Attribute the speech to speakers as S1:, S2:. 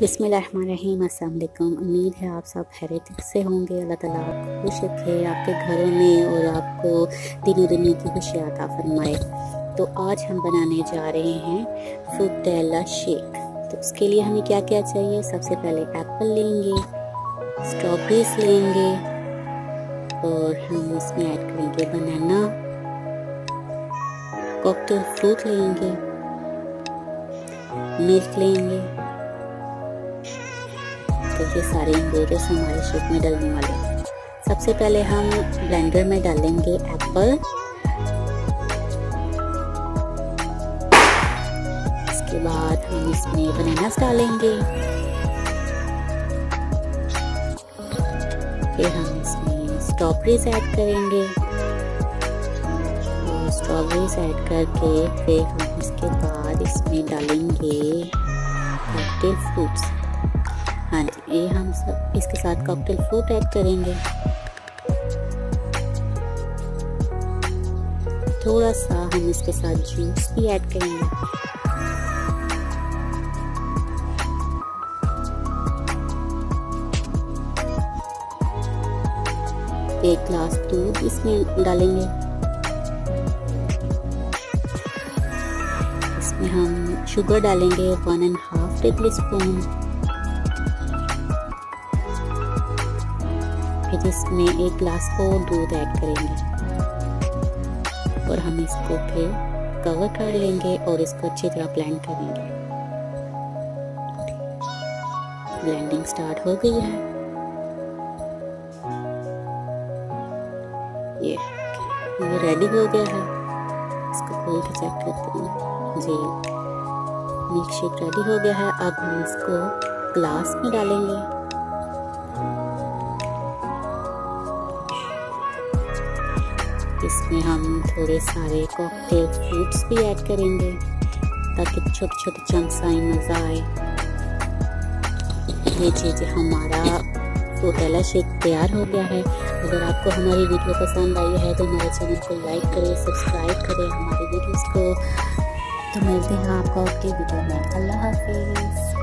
S1: बिसमीम अल्लाम उम्मीद है आप सब खैरियत से होंगे। अल्लाह ताला आपको खुश रखे आपके घरों में और आपको दिनों दुनिया की खुशियाँ अता फरमाए। तो आज हम बनाने जा रहे हैं फ्रूटेला शेक। तो उसके लिए हमें क्या क्या चाहिए? सबसे पहले एप्पल लेंगे, स्ट्रॉबेरीज लेंगे और हम इसमें ऐड करेंगे बनाना। कॉकटेल फ्रूट लेंगे, मिल्क लेंगे। तो ये सारे इंग्रेडिएंट्स हमारे शेक में डलने वाले हैं। सबसे पहले हम ब्लेंडर में डालेंगे एप्पल इसके बाद हम इसमें बनानास डालेंगे। फिर हम इसमें स्ट्रॉबेरीज ऐड करेंगे। स्ट्रॉबेरीज ऐड करके फिर हम इसके बाद इसमें डालेंगे फ्रूट्स हाँ जी, ये हम सब इसके साथ कॉकटेल फ्रूट ऐड करेंगे। थोड़ा सा हम इसके साथ जूस भी ऐड करेंगे। एक ग्लास दूध इसमें डालेंगे। इसमें हम शुगर डालेंगे one and half tablespoon फिर इसमें एक ग्लास को दूध ऐड करेंगे। और हम इसको फिर कवर कर लेंगे और इसको अच्छी तरह ब्लेंड करेंगे। ब्लेंडिंग स्टार्ट हो गई है। ये ये रेडी हो गया है। इसको खोल के चेक करते हैं। जी। मिल्क शेक रेडी हो गया है। अब हम इसको ग्लास में डालेंगे। इसमें हम थोड़े सारे कॉकटेल फ्रूट्स भी ऐड करेंगे, ताकि छोटे छोटे चंक्स आए, मज़ा आए। ये चीज़ हमारा फ्रूटेला शेक तैयार हो गया है। अगर आपको हमारी वीडियो पसंद आई है तो हमारे चैनल को लाइक करें सब्सक्राइब करें हमारी वीडियोस को। तो मिलते हैं आपको आपके वीडियो में। अल्लाह हाफिज़।